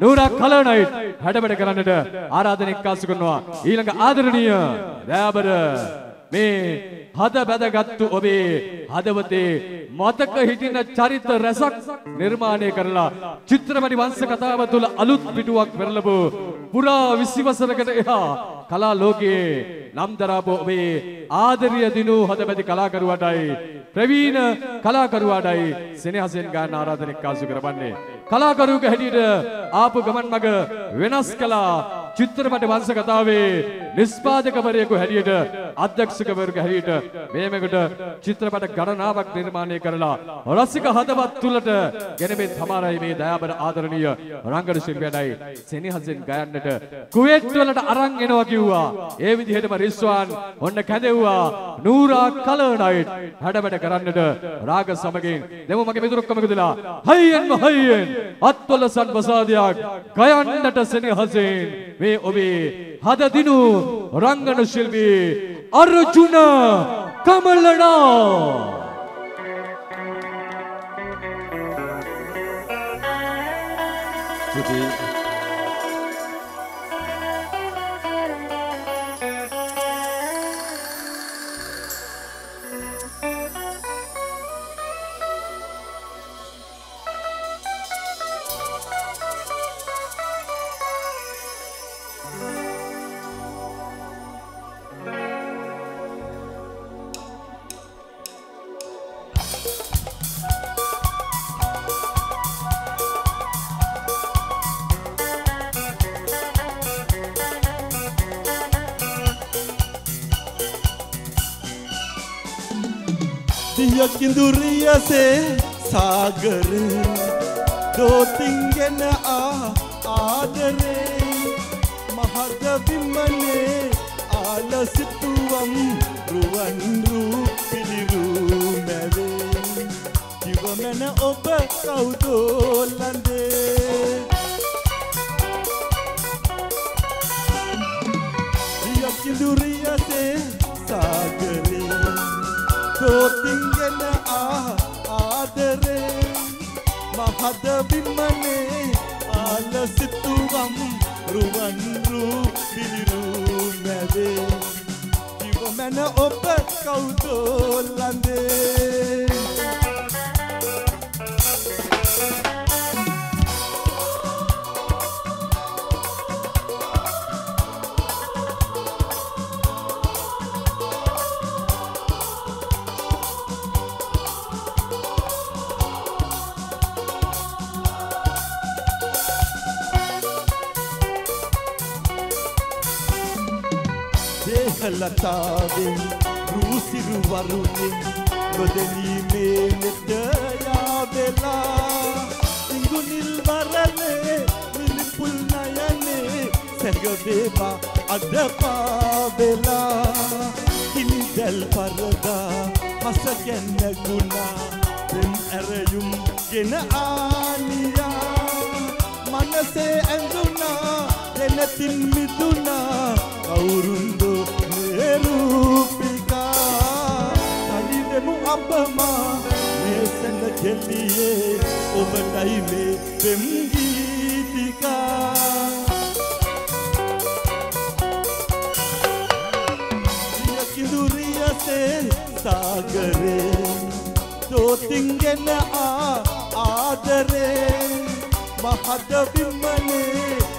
නූරා කලනයිට් හැඩබඩ කරන්නට ආරාධනය එක්කාසු කරනවා. ඊළඟ ආදරණීය දයාබර මේ හද බැදගත්තු ඔබේ හදවතේ මතක හිටින චරිත රැසක් නිර්මාණය කරලා චිත්‍රපටි වංශ කතාව තුළ අලුත් පිටුවක් පෙරලපු පුරා 20 වසරකට එහා කලා ලෝකයේ නම් දරාපු ඔබේ ආදරිය දිනු හදබැති කලාකරුවටයි ප්‍රවීණ කලාකරුවාටයි සෙනෙහසෙන් ගන්න ආරාධනෙක් ආසු කරවන්නේ. කලාකරුවෙකු හැටියට ආපු ගමන් මග වෙනස් කළා. චිත්‍රපට වංශ කතාවේ නිෂ්පාදකවරයෙකු හැටියට අධ්‍යක්ෂකවරයෙකු හැටියට මේමකට චිත්‍රපට ගණනාවක් නිර්මාණය කරලා රසික හදවත් තුලට ගෙනමෙත් හමාරයි මේ දයාබර ආදරණීය රංගන ශිල්පියටයි සෙනෙහසෙන් ගයන්නට කුවේට් වලට අරන් එනවා කිව්වා. ඒ විදිහටම රිස්වාන් ඔන්න කැදෙව්වා නූරා කලර් නයිට් හැඩබඩ කරන්නට රාග සමගින් දෙමු මගේ මිතුරොක්කම එකතුලා හයියෙන්ම හයියෙන් අත්වල සන්වසාදයක් ගයන්නට සෙනෙහසෙන් මේ ඔබේ හද දිනු රංගන ශිල්පී අර්ජුන කමලනා ස්තුතියි දිය කිඳුරියසේ සාගරේ දෝතිංගෙන ආ ආදරේ මහද විමනේ ආල සිතුවම් රුවන් රූ පිළිරූ මැවේ. කිවමන ඔබ කවුදෝ ලන්දේ? දිය කිඳුරියසේ සාගරේ දෝතිංගෙන ආ ආදරේ මහද විමනේ ආල සිතුවම් රුවන් රූ පිළිරූ මැදේ. කිවමන ඔබ කවුදෝ ලන්දේ දේහලතාවෙන් රූසිරු වරුණෙන් නොදැනීමේ නෙත යාවෙලා ඉංගුනිල් වරලේ මිලිපුල් නයනේ සැගවේවා අද පාවෙලා හිනිදැල් පරදා හස ගැන්න ගුණා පෙම් ඇරයුම් ගෙන ආනියා මනසේ ඇඳුනා දෙනතින් මිදුනා කවුරුන්දු අපමා මේ සැඳ කෙල්ලියේ ඔබටයි මේ පෙම් ගීතිකා සිය කිඳුරියසේ සාගරේ දෝතිංගෙන ආ ආදරේ මහද විමනේ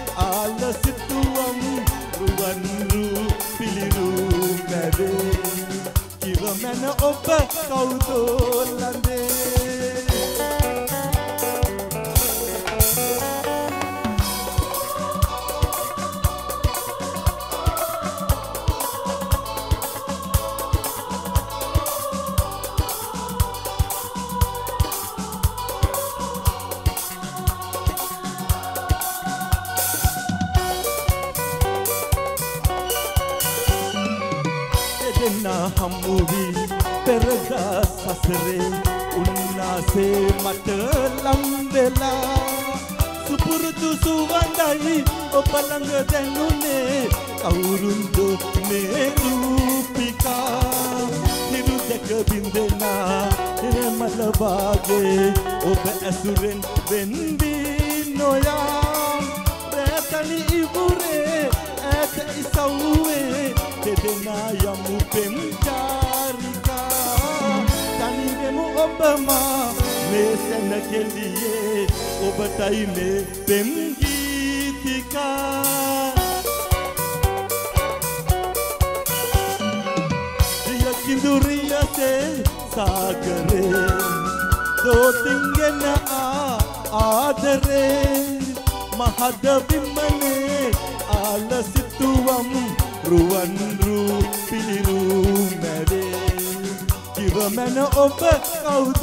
දෙන්නා හම්බු වී පෙරගා සසරේ උන්නාසේ මට ලම් වෙලා සුපුරුදු සුවඳයි ඔබ ළඟ දැනුනේ කවුරුන්ද මේ රූපිකා හිරු දෙක බින්දෙනා නිර්මල වාගේ ඔබ ඇසුරෙන් වෙන්දී නොයා රැතනි ඉවුරේ ඇත ඉසව්වේ යමු පෙම් චාරිකා තනිවෙමු ඔබමා මේ සැන කෙලියේ ඔබටයි මේ පෙම් ගීතිකා දිය කිඳුරියසේ සාගරේ දෝතින්ගෙන ආ ආදරේ මහද විමනේ ආල ruandru pilume de Give a man over out